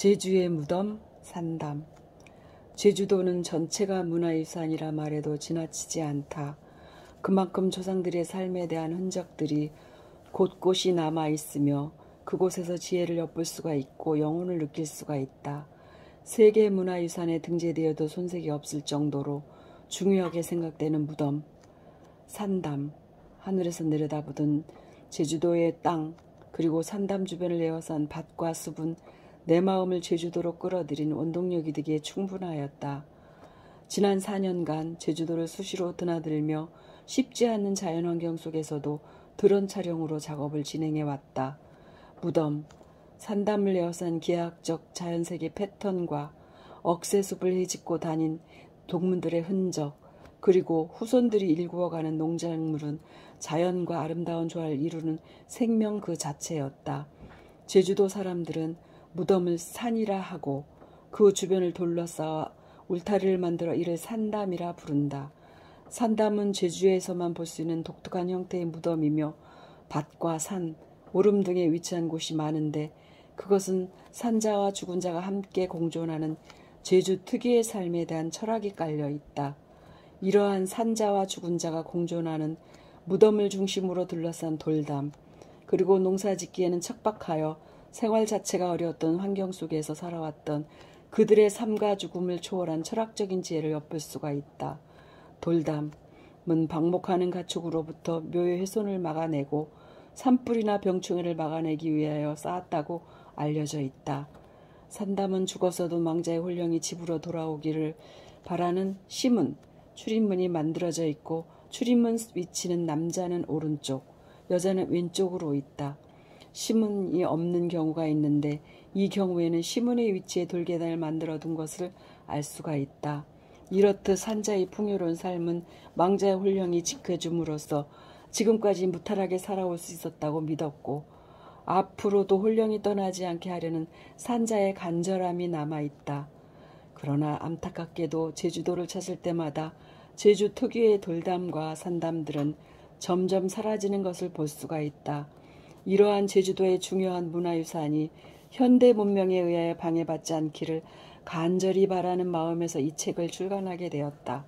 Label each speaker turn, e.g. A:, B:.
A: 제주의 무덤 산담 제주도는 전체가 문화유산이라 말해도 지나치지 않다. 그만큼 조상들의 삶에 대한 흔적들이 곳곳이 남아 있으며 그곳에서 지혜를 엿볼 수가 있고 영혼을 느낄 수가 있다. 세계 문화유산에 등재되어도 손색이 없을 정도로 중요하게 생각되는 무덤, 산담, 하늘에서 내려다보던 제주도의 땅, 그리고 산담 주변을 에워싼 밭과 숲은 내 마음을 제주도로 끌어들인 원동력이 되기에 충분하였다. 지난 4년간 제주도를 수시로 드나들며 쉽지 않은 자연환경 속에서도 드론 촬영으로 작업을 진행해 왔다. 무덤, 산담을 에워싼 기하학적 자연세계 패턴과 억새숲을 헤집고 다닌 동문들의 흔적, 그리고 후손들이 일구어가는 농작물은 자연과 아름다운 조화를 이루는 생명 그 자체였다. 제주도 사람들은 무덤을 산이라 하고 그 주변을 둘러싸아 울타리를 만들어 이를 산담이라 부른다. 산담은 제주에서만 볼 수 있는 독특한 형태의 무덤이며 밭과 산, 오름 등에 위치한 곳이 많은데 그것은 산자와 죽은 자가 함께 공존하는 제주 특유의 삶에 대한 철학이 깔려 있다. 이러한 산자와 죽은 자가 공존하는 무덤을 중심으로 둘러싼 돌담, 그리고 농사 짓기에는 척박하여 생활 자체가 어려웠던 환경 속에서 살아왔던 그들의 삶과 죽음을 초월한 철학적인 지혜를 엿볼 수가 있다. 돌담은 방목하는 가축으로부터 묘의 훼손을 막아내고 산불이나 병충해를 막아내기 위하여 쌓았다고 알려져 있다. 산담은 죽어서도 망자의 홀령이 집으로 돌아오기를 바라는 심은 출입문이 만들어져 있고 출입문 위치는 남자는 오른쪽, 여자는 왼쪽으로 있다. 시문이 없는 경우가 있는데 이 경우에는 시문의 위치에 돌계단을 만들어 둔 것을 알 수가 있다. 이렇듯 산자의 풍요로운 삶은 망자의 홀령이 지켜줌으로써 지금까지 무탈하게 살아올 수 있었다고 믿었고 앞으로도 홀령이 떠나지 않게 하려는 산자의 간절함이 남아있다. 그러나 안타깝게도 제주도를 찾을 때마다 제주 특유의 돌담과 산담들은 점점 사라지는 것을 볼 수가 있다. 이러한 제주도의 중요한 문화유산이 현대 문명에 의하여 방해받지 않기를 간절히 바라는 마음에서 이 책을 출간하게 되었다.